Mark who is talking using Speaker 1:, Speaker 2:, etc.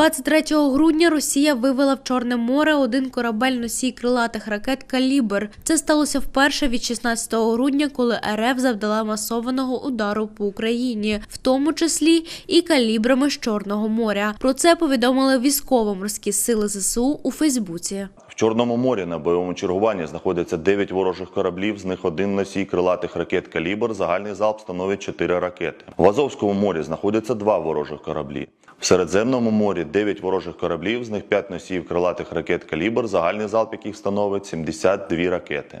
Speaker 1: 23 грудня Росія вивела в Чорне море один корабель носій крилатих ракет Калібр. Це сталося вперше від 16 грудня, коли РФ завдала масованого удару по Україні, в тому числі і калібрами з Чорного моря. Про це повідомили військово-морські сили ЗСУ у Фейсбуці.
Speaker 2: В Чорному морі на бойовому чергуванні знаходиться 9 ворожих кораблів, з них один носій крилатих ракет «Калібр». Загальний залп становить 4 ракети. В Азовському морі знаходяться 2 ворожих кораблі. В Середземному морі 9 ворожих кораблів, з них 5 носіїв крилатих ракет «Калібр», загальний залп яких становить 72 ракети.